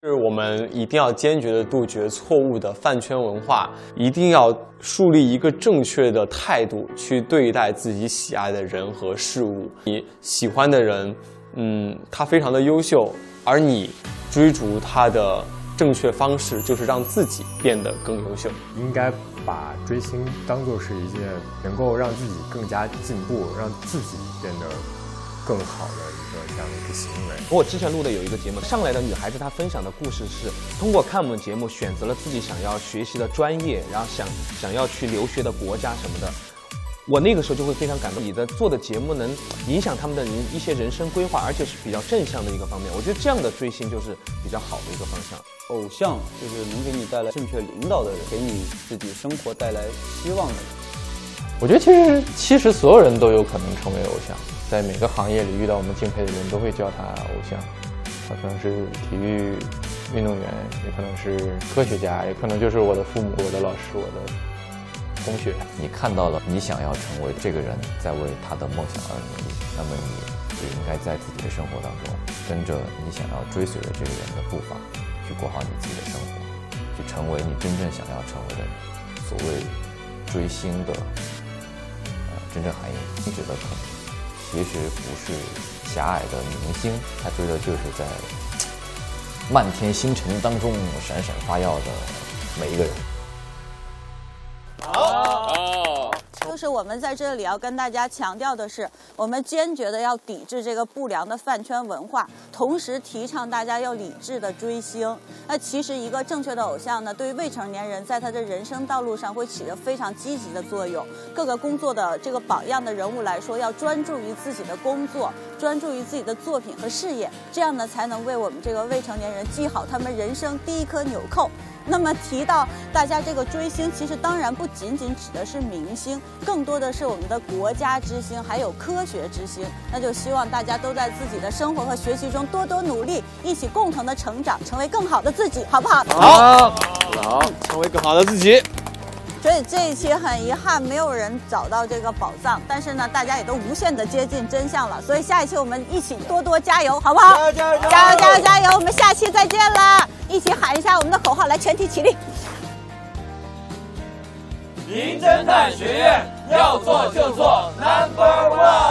是我们一定要坚决的杜绝错误的饭圈文化，一定要树立一个正确的态度去对待自己喜爱的人和事物。你喜欢的人，嗯，他非常的优秀，而你追逐他的正确方式就是让自己变得更优秀。应该把追星当做是一件能够让自己更加进步、让自己变得更好的一个这样的一个行为。我之前录的有一个节目，上来的女孩子她分享的故事是通过看我们节目选择了自己想要学习的专业，然后想想要去留学的国家什么的。我那个时候就会非常感动，你的做的节目能影响他们的人一些人生规划，而且是比较正向的一个方面。我觉得这样的追星就是比较好的一个方向。偶像就是能给你带来正确领导的人，给你自己生活带来希望的人。我觉得其实其实所有人都有可能成为偶像，在每个行业里遇到我们敬佩的人都会叫他偶像，他可能是体育运动员，也可能是科学家，也可能就是我的父母、我的老师、我的同学。你看到了你想要成为这个人，在为他的梦想而努力，那么你也应该在自己的生活当中，跟着你想要追随的这个人的步伐，去过好你自己的生活，去成为你真正想要成为的人。所谓追星的呃。真正含义，你觉得可能，其实不是狭隘的明星，他追的就是在漫天星辰当中闪闪发耀的每一个人。好就是我们在这里要跟大家强调的是，我们坚决的要抵制这个不良的饭圈文化，同时提倡大家要理智的追星。那其实一个正确的偶像呢，对于未成年人在他的人生道路上会起着非常积极的作用。各个工作的这个榜样的人物来说，要专注于自己的工作，专注于自己的作品和事业，这样呢才能为我们这个未成年人系好他们人生第一颗纽扣。那么提到大家这个追星，其实当然不仅仅指的是明星，更多的是我们的国家之星，还有科学之星。那就希望大家都在自己的生活和学习中多多努力，一起共同的成长，成为更好的自己，好不好？好，好，成为更好的自己。所以这一期很遗憾，没有人找到这个宝藏，但是呢，大家也都无限的接近真相了。所以下一期我们一起多多加油，好不好？加油加油加油加油！我们下期再见啦！一起喊一下我们的口号，来，全体起立。名侦探学院要做就做，Number One。